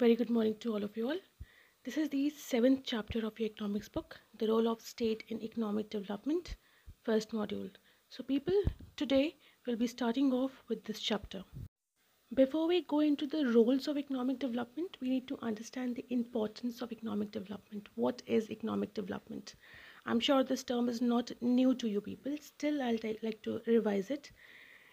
Very good morning to all of you all. This is the seventh chapter of your economics book, The Role of State in Economic Development, first module. So, people, today we'll be starting off with this chapter. Before we go into the roles of economic development, we need to understand the importance of economic development. What is economic development? I'm sure this term is not new to you people, still, I'll like to revise it.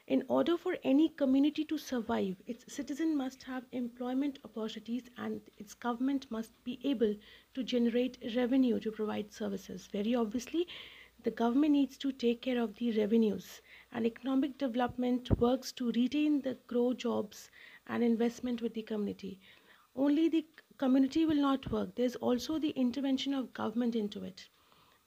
In order for any community to survive, its citizen must have employment opportunities and its government must be able to generate revenue to provide services. Very obviously, the government needs to take care of the revenues and economic development works to retain the grow jobs and investment with the community. Only the community will not work. There's also the intervention of government into it,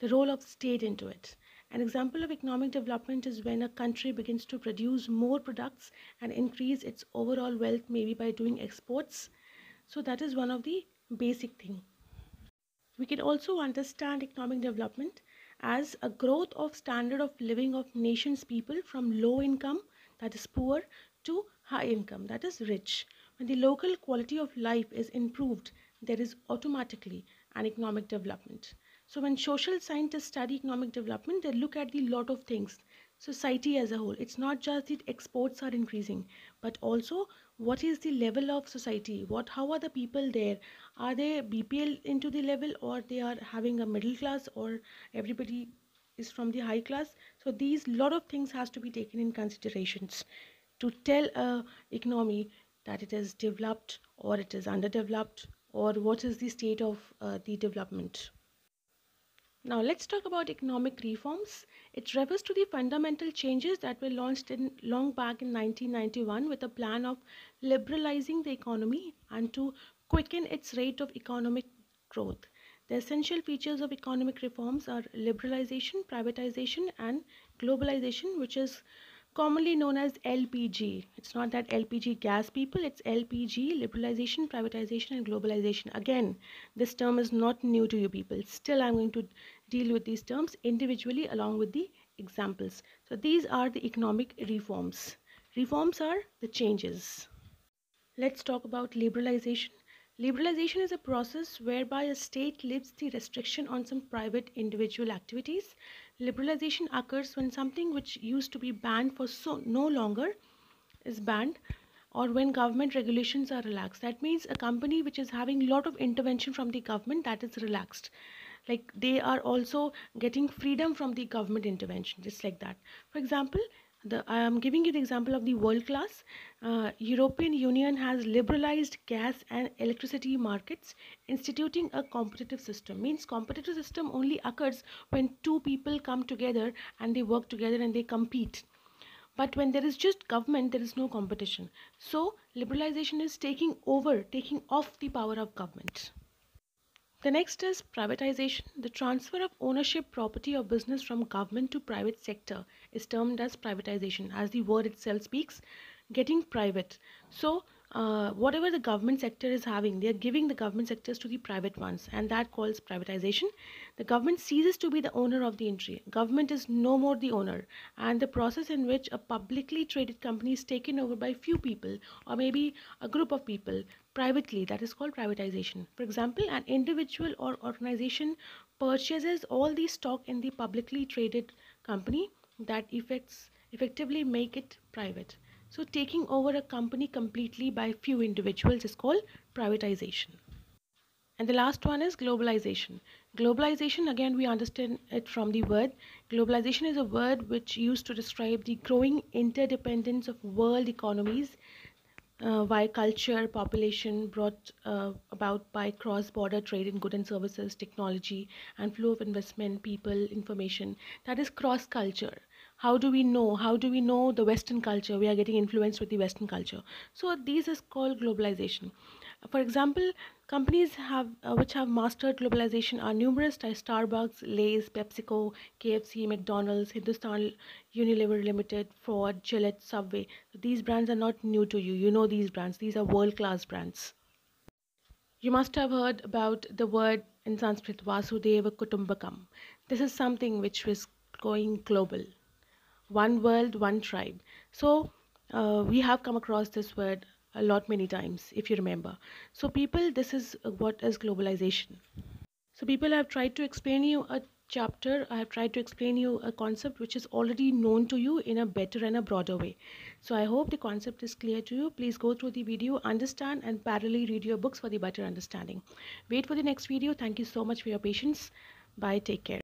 the role of state into it. An example of economic development is when a country begins to produce more products and increase its overall wealth, maybe by doing exports. So that is one of the basic thing. We can also understand economic development as a growth of standard of living of nation's people from low income, that is poor, to high income, that is rich. When the local quality of life is improved, there is automatically an economic development. So when social scientists study economic development, they look at the lot of things. Society as a whole. It's not just that exports are increasing, but also what is the level of society? What how are the people there? Are they BPL into the level or they are having a middle class or everybody is from the high class? So these lot of things has to be taken in considerations to tell a economy that it is developed or it is underdeveloped or what is the state of uh, the development. Now let's talk about economic reforms. It refers to the fundamental changes that were launched in long back in 1991 with a plan of liberalizing the economy and to quicken its rate of economic growth. The essential features of economic reforms are liberalization, privatization and globalization which is commonly known as LPG. It's not that LPG gas people, it's LPG, liberalization, privatization, and globalization. Again, this term is not new to you people. Still, I'm going to deal with these terms individually along with the examples. So, these are the economic reforms. Reforms are the changes. Let's talk about liberalization. Liberalization is a process whereby a state lifts the restriction on some private individual activities. Liberalization occurs when something which used to be banned for so no longer is banned or when government regulations are relaxed. That means a company which is having a lot of intervention from the government that is relaxed. Like they are also getting freedom from the government intervention just like that. For example the, I am giving you the example of the world class. Uh, European Union has liberalized gas and electricity markets, instituting a competitive system. Means competitive system only occurs when two people come together and they work together and they compete. But when there is just government, there is no competition. So liberalization is taking over, taking off the power of government. The next is privatization. The transfer of ownership property or business from government to private sector is termed as privatization. As the word itself speaks, getting private. So uh, whatever the government sector is having, they are giving the government sectors to the private ones, and that calls privatization. The government ceases to be the owner of the entry. Government is no more the owner, and the process in which a publicly traded company is taken over by few people or maybe a group of people privately, that is called privatization. For example, an individual or organization purchases all the stock in the publicly traded company that effects effectively make it private. So taking over a company completely by few individuals is called privatization. And the last one is globalization. Globalization, again, we understand it from the word. Globalization is a word which used to describe the growing interdependence of world economies uh, by culture, population, brought uh, about by cross-border trade in goods and services, technology, and flow of investment, people, information. That is cross-culture. How do we know? How do we know the western culture? We are getting influenced with the western culture. So this is called globalization for example companies have uh, which have mastered globalization are numerous like starbucks lays pepsico kfc mcdonald's hindustan unilever limited ford gillette subway. These brands are not new to you. You know these brands. These are world class brands. You must have heard about the word in sanskrit vasudhaiva kutumbakam. This is something which was going global. One world one tribe. So uh, we have come across this word a lot many times if you remember. So people this is what is globalization. So people I have tried to explain you a chapter i have tried to explain you a concept which is already known to you in a better and a broader way. So i hope the concept is clear to you. Please go through the video understand and parallelly read your books for the better understanding. Wait for the next video. Thank you so much for your patience. Bye. Take care